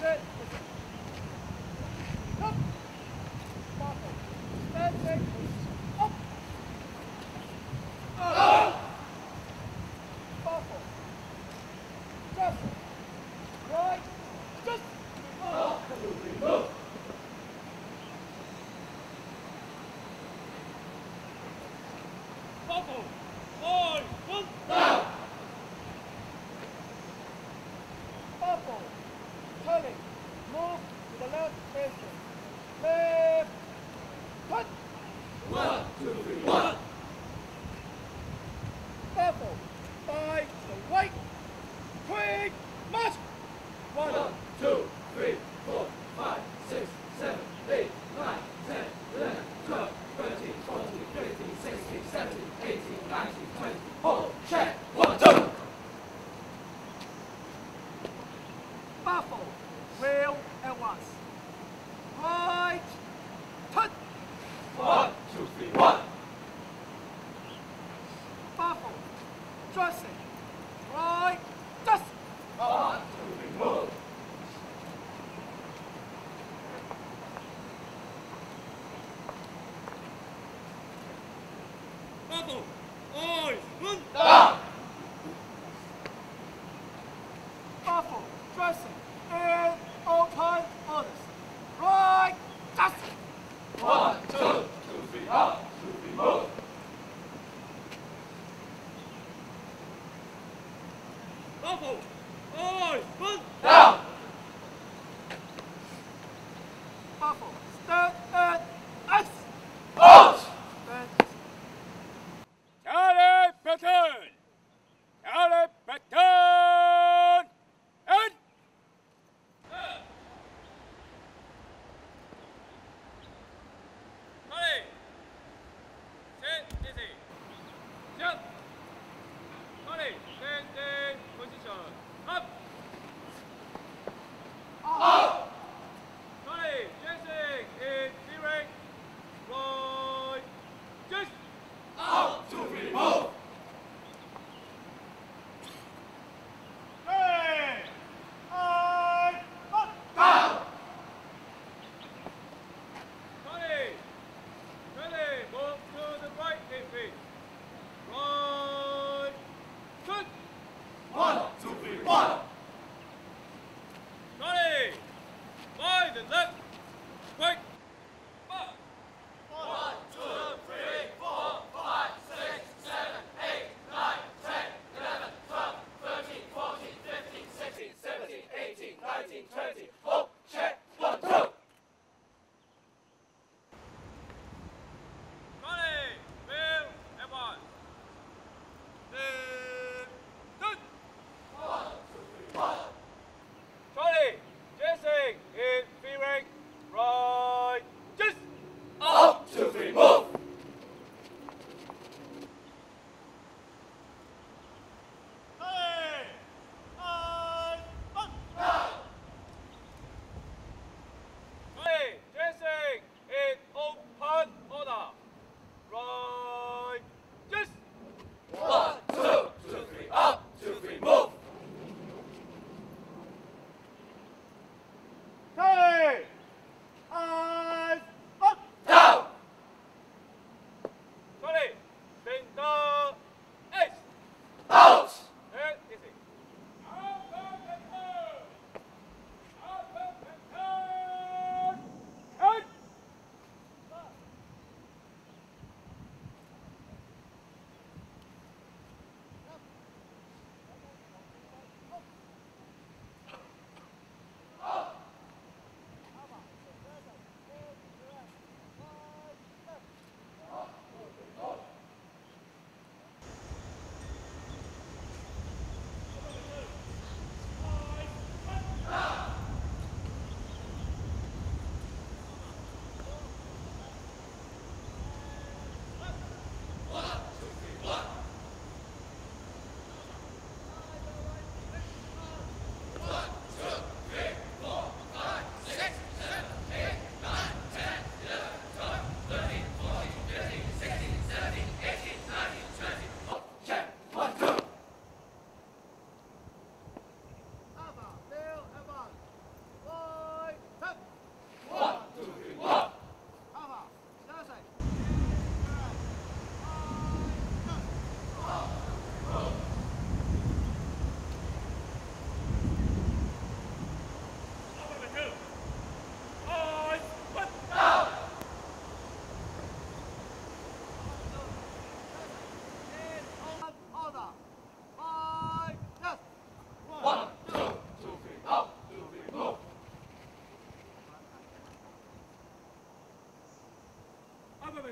Sit.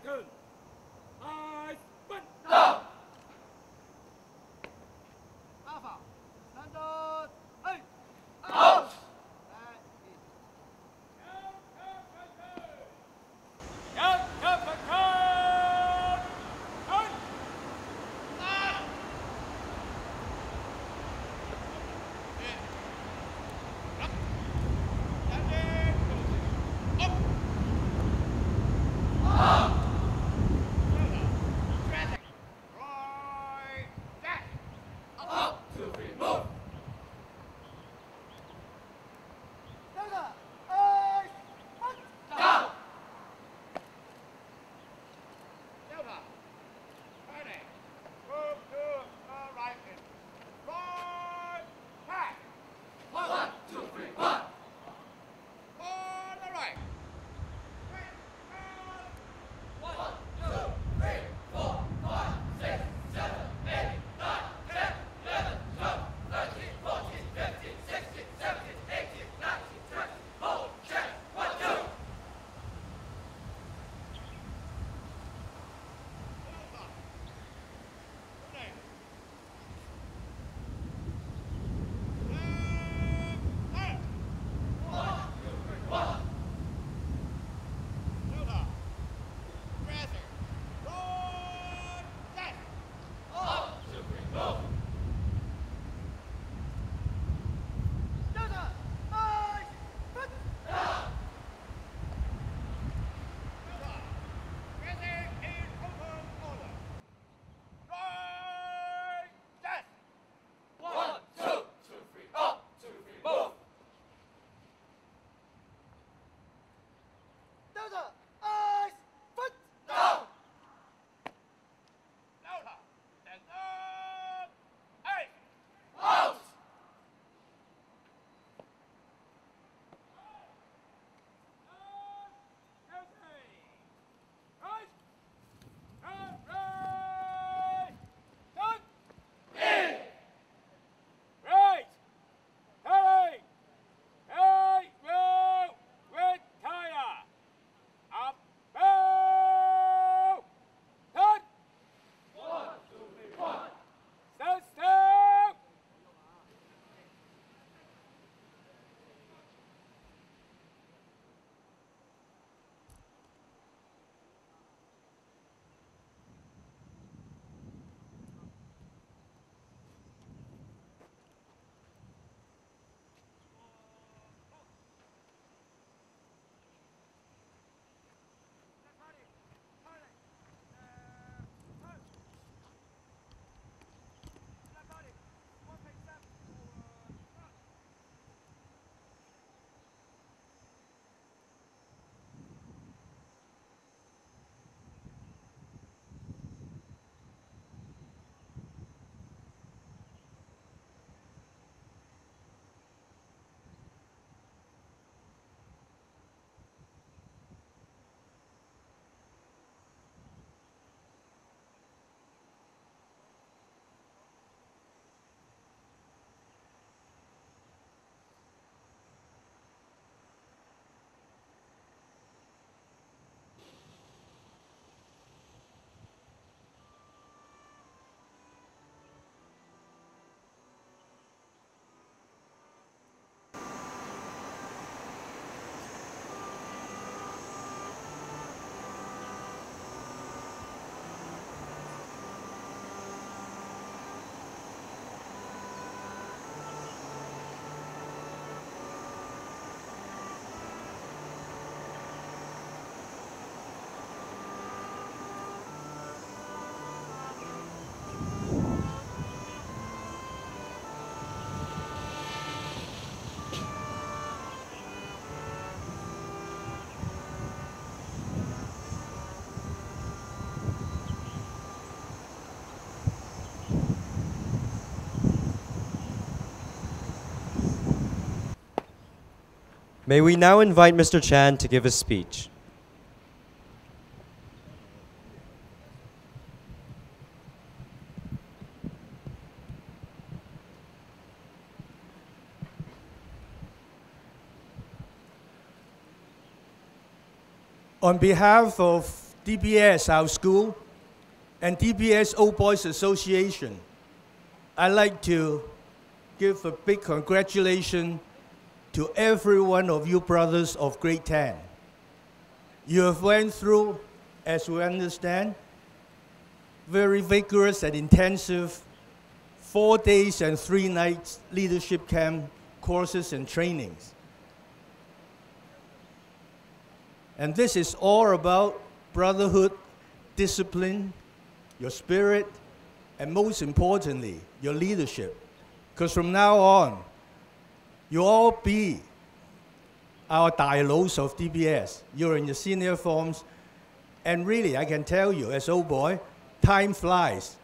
Good. May we now invite Mr. Chan to give a speech. On behalf of DBS, our school, and DBS Old Boys Association, I'd like to give a big congratulations to every one of you brothers of grade 10. You have went through, as we understand, very vigorous and intensive four days and three nights leadership camp courses and trainings. And this is all about brotherhood, discipline, your spirit, and most importantly, your leadership. Because from now on, you all be our dialogues of DBS. You're in your senior forms. And really, I can tell you, as old boy, time flies.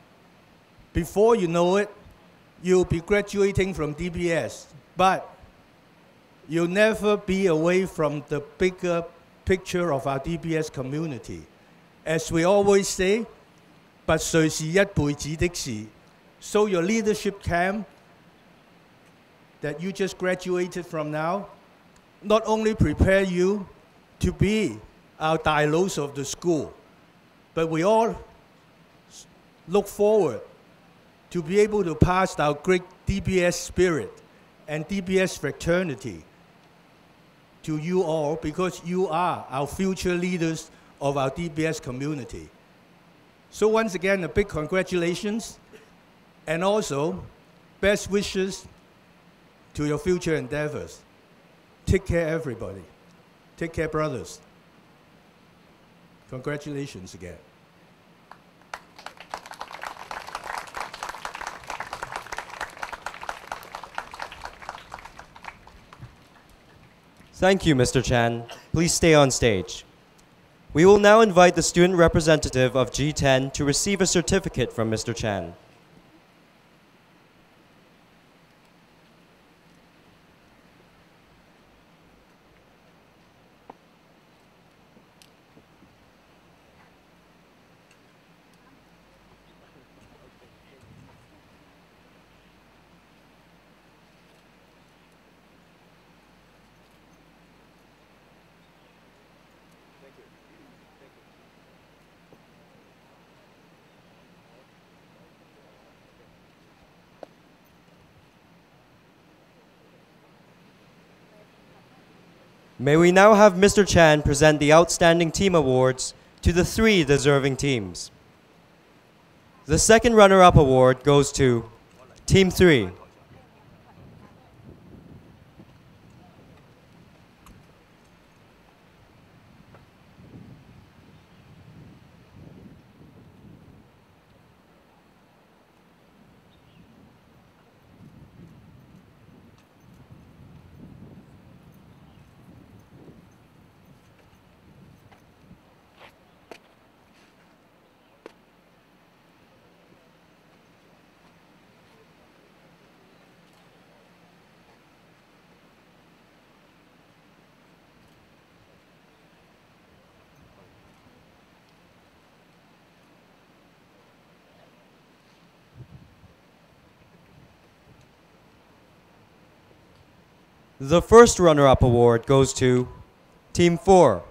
Before you know it, you'll be graduating from DBS. But you'll never be away from the bigger picture of our DBS community. As we always say, 拔萃是一辈子的事. So your leadership camp that you just graduated from now not only prepare you to be our dialogues of the school, but we all look forward to be able to pass our great DBS spirit and DBS fraternity to you all because you are our future leaders of our DBS community. So once again, a big congratulations and also best wishes to your future endeavors. Take care, everybody. Take care, brothers. Congratulations again. Thank you, Mr. Chan. Please stay on stage. We will now invite the student representative of G10 to receive a certificate from Mr. Chan. May we now have Mr. Chan present the Outstanding Team Awards to the three deserving teams. The second runner up award goes to Team 3. The first runner up award goes to Team 4.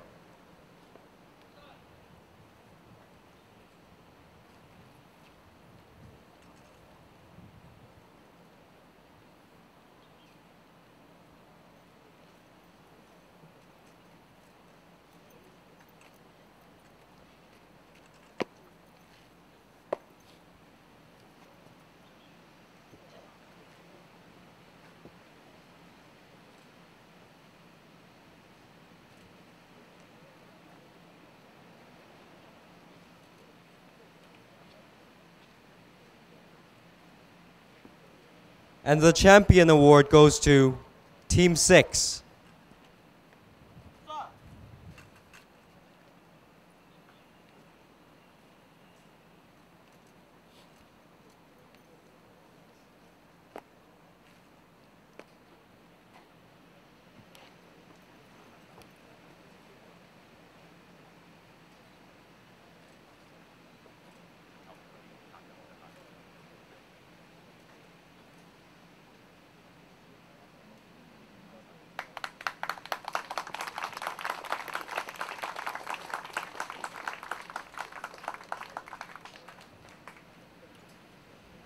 And the champion award goes to Team 6.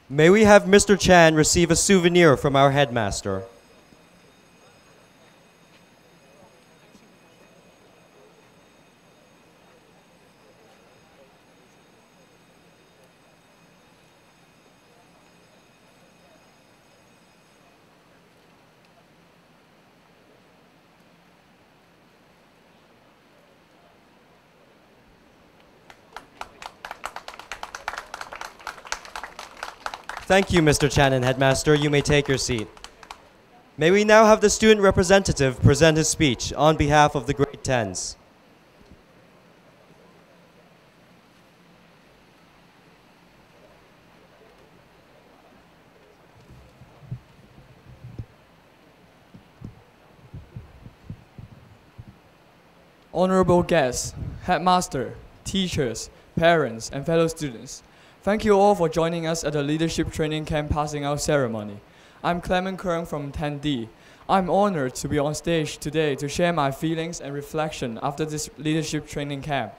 May we have Mr. Chan receive a souvenir from our headmaster? Thank you, Mr. Chan and Headmaster. You may take your seat. May we now have the student representative present his speech on behalf of the grade 10s. Honorable guests, headmaster, teachers, parents, and fellow students, thank you all for joining us at the Leadership Training Camp passing out ceremony. I'm Clement Kern from 10D. I'm honored to be on stage today to share my feelings and reflection after this leadership training camp.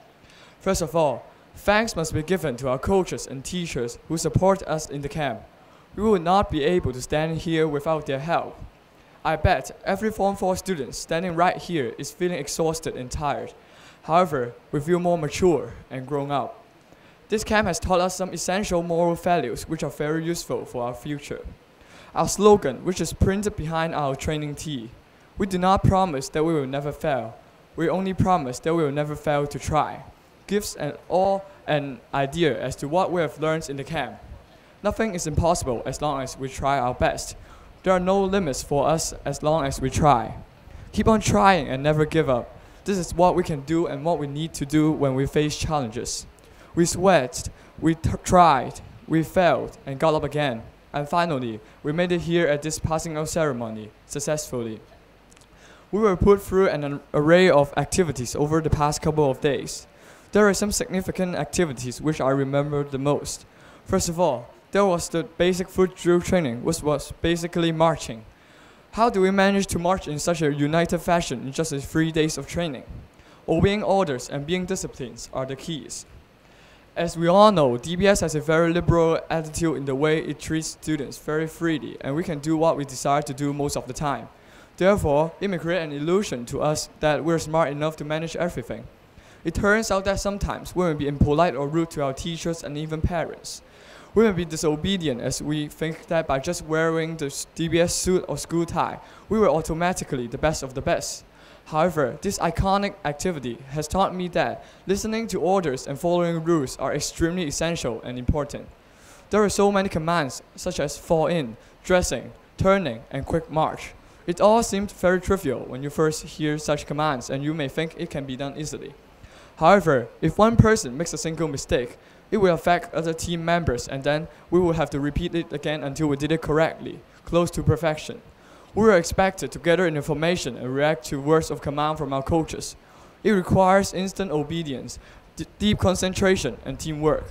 First of all, thanks must be given to our coaches and teachers who support us in the camp. We would not be able to stand here without their help. I bet every Form 4 student standing right here is feeling exhausted and tired. However, we feel more mature and grown up. This camp has taught us some essential moral values which are very useful for our future. Our slogan, which is printed behind our training tee, we do not promise that we will never fail. We only promise that we will never fail to try, gives an all an idea as to what we have learned in the camp. Nothing is impossible as long as we try our best. There are no limits for us as long as we try. Keep on trying and never give up. This is what we can do and what we need to do when we face challenges. We sweat, we tried, we failed, and got up again. And finally, we made it here at this passing out ceremony successfully. We were put through an an array of activities over the past couple of days. There are some significant activities which I remember the most. First of all, there was the basic foot drill training, which was basically marching. How do we manage to march in such a united fashion in just three days of training? Obeying orders and being disciplined are the keys. As we all know, DBS has a very liberal attitude in the way it treats students very freely, and we can do what we desire to do most of the time. Therefore, it may create an illusion to us that we're smart enough to manage everything. It turns out that sometimes we may be impolite or rude to our teachers and even parents. We may be disobedient as we think that by just wearing the DBS suit or school tie, we were automatically the best of the best. However, this iconic activity has taught me that listening to orders and following rules are extremely essential and important. There are so many commands, such as fall in, dressing, turning, and quick march. It all seemed very trivial when you first hear such commands, and you may think it can be done easily. However, if one person makes a single mistake, it will affect other team members, and then we will have to repeat it again until we did it correctly, close to perfection. We are expected to gather information and react to words of command from our coaches. It requires instant obedience, deep concentration, and teamwork.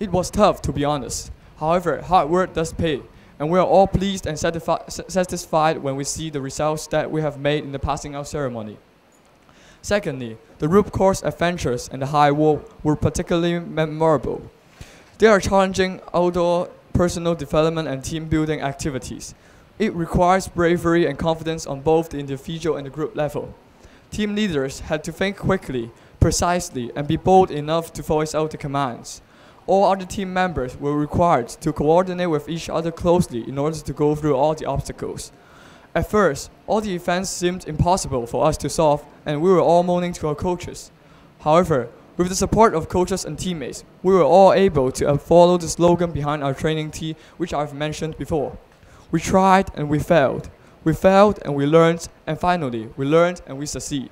It was tough, to be honest. However, hard work does pay, and we are all pleased and satisfi- satisfied when we see the results that we have made in the passing out ceremony. Secondly, the rope course adventures and the high wall were particularly memorable. They are challenging outdoor personal development and team building activities. It requires bravery and confidence on both the individual and the group level. Team leaders had to think quickly, precisely, and be bold enough to voice out the commands. All other team members were required to coordinate with each other closely in order to go through all the obstacles. At first, all the events seemed impossible for us to solve, and we were all moaning to our coaches. However, with the support of coaches and teammates, we were all able to follow the slogan behind our training tee, which I've mentioned before. We tried and we failed. We failed and we learned, and finally, we learned and we succeed.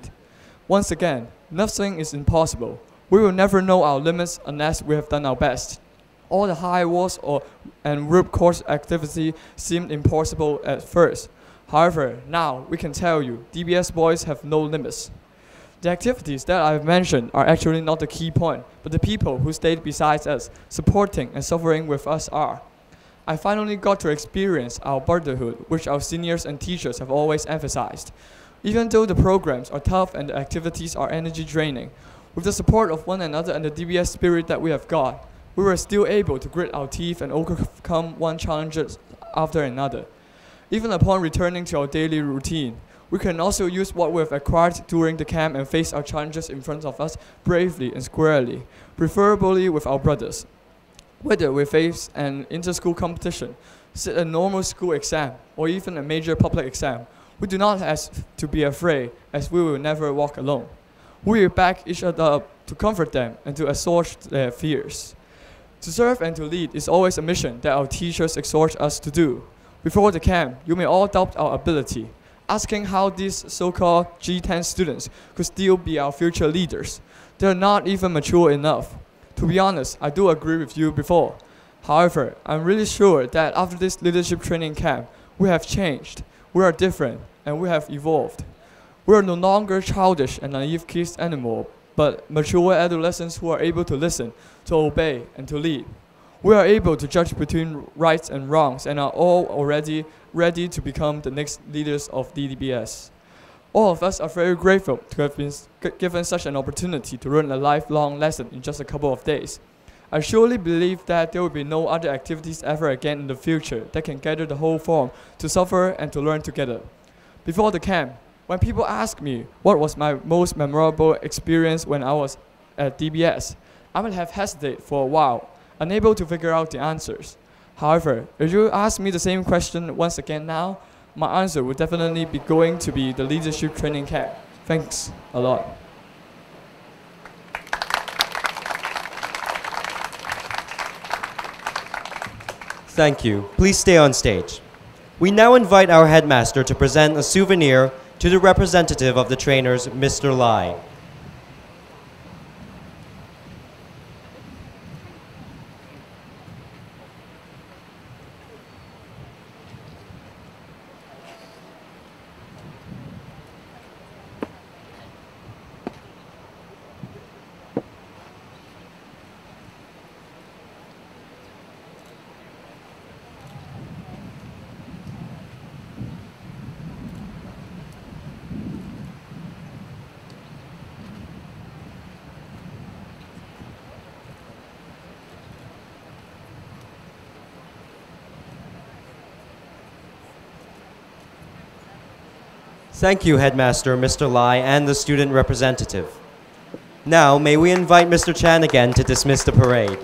Once again, nothing is impossible. We will never know our limits unless we have done our best. All the high walls or and rope course activity seemed impossible at first. However, now we can tell you, DBS boys have no limits. The activities that I've mentioned are actually not the key point, but the people who stayed beside us, supporting and suffering with us are. I finally got to experience our brotherhood, which our seniors and teachers have always emphasized. Even though the programs are tough and the activities are energy draining, with the support of one another and the DBS spirit that we have got, we were still able to grit our teeth and overcome one challenge after another. Even upon returning to our daily routine, we can also use what we have acquired during the camp and face our challenges in front of us bravely and squarely, preferably with our brothers. Whether we face an inter-school competition, sit a normal school exam, or even a major public exam, we do not have to be afraid as we will never walk alone. We will back each other up to comfort them and to assuage their fears. To serve and to lead is always a mission that our teachers exhort us to do. Before the camp, you may all doubt our ability, asking how these so-called G10 students could still be our future leaders. They're not even mature enough. To be honest, I do agree with you before. However, I'm really sure that after this leadership training camp, we have changed, we are different, and we have evolved. We are no longer childish and naive kids anymore, but mature adolescents who are able to listen, to obey, and to lead. We are able to judge between rights and wrongs and are all already ready to become the next leaders of DDBS. All of us are very grateful to have been given such an opportunity to learn a lifelong lesson in just a couple of days. I surely believe that there will be no other activities ever again in the future that can gather the whole form to suffer and to learn together. Before the camp, when people ask me what was my most memorable experience when I was at DBS, I would have hesitated for a while, unable to figure out the answers. However, if you ask me the same question once again now, my answer would definitely be going to be the leadership training camp. Thanks a lot. Thank you. Please stay on stage. We now invite our headmaster to present a souvenir to the representative of the trainers, Mr. Lai. Thank you, Headmaster, Mr. Lai, and the student representative. Now, may we invite Mr. Chan again to dismiss the parade.